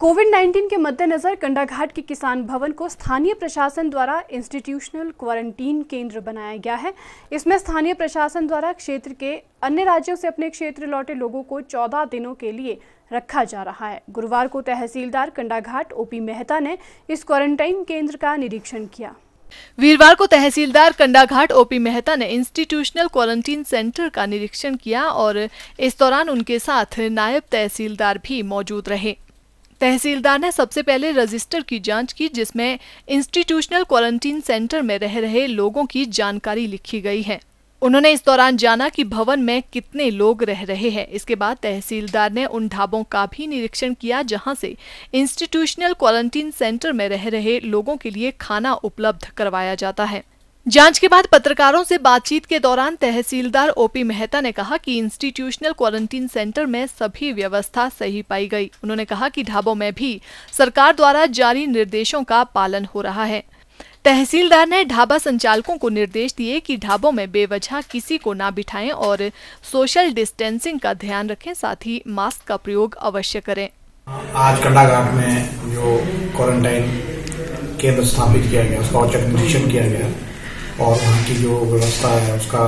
Covid 19 के मद्देनजर कंडाघाट के किसान भवन को स्थानीय प्रशासन द्वारा इंस्टीट्यूशनल क्वारंटीन केंद्र बनाया गया है। इसमें स्थानीय प्रशासन द्वारा क्षेत्र के अन्य राज्यों से अपने क्षेत्र लौटे लोगों को 14 दिनों के लिए रखा जा रहा है। गुरुवार को तहसीलदार कंडाघाट ओपी मेहता ने इस क्वारंटाइन केंद्र का निरीक्षण किया। वीरवार को तहसीलदार कंडाघाट ओपी मेहता ने इंस्टीट्यूशनल क्वारंटीन सेंटर का निरीक्षण किया और इस दौरान उनके साथ नायब तहसीलदार भी मौजूद रहे। तहसीलदार ने सबसे पहले रजिस्टर की जाँच की, जिसमें इंस्टीट्यूशनल क्वारंटीन सेंटर में रह रहे लोगों की जानकारी लिखी गई है। उन्होंने इस दौरान जाना कि भवन में कितने लोग रह रहे हैं। इसके बाद तहसीलदार ने उन ढाबों का भी निरीक्षण किया, जहाँ से इंस्टीट्यूशनल क्वारंटीन सेंटर में रह रहे लोगों के लिए खाना उपलब्ध करवाया जाता है। जाँच के बाद पत्रकारों से बातचीत के दौरान तहसीलदार ओपी मेहता ने कहा कि इंस्टीट्यूशनल क्वारंटीन सेंटर में सभी व्यवस्था सही पाई गई। उन्होंने कहा कि ढाबों में भी सरकार द्वारा जारी निर्देशों का पालन हो रहा है। तहसीलदार ने ढाबा संचालकों को निर्देश दिए कि ढाबों में बेवजह किसी को ना बिठाएँ और सोशल डिस्टेंसिंग का ध्यान रखें, साथ ही मास्क का प्रयोग अवश्य करें। आज कंडाघाट में जो क्वारंटाइन केंद्र स्थापित किया गया, उसका औचक निरीक्षण किया गया। और वहाँ की जो व्यवस्था है उसका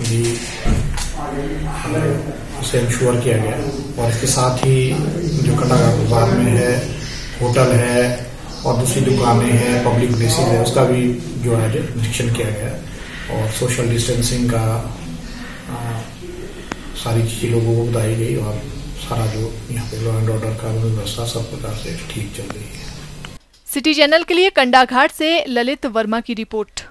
भी उसे इंश्योर किया गया। और इसके साथ ही जो कंडाघाट बाज़ार में है होटल है और दूसरी दुकानें हैं पब्लिक प्लेसेस है उसका भी जो है निरीक्षण किया गया। और सोशल डिस्टेंसिंग का आ, सारी चीज़ें लोगों को बताई गई और सारा जो यहाँ पे लॉ एंड ऑर्डर का व्यवस्था सब प्रकार से ठीक चल रही है। सिटी चैनल के लिए कंडाघाट से ललित वर्मा की रिपोर्ट।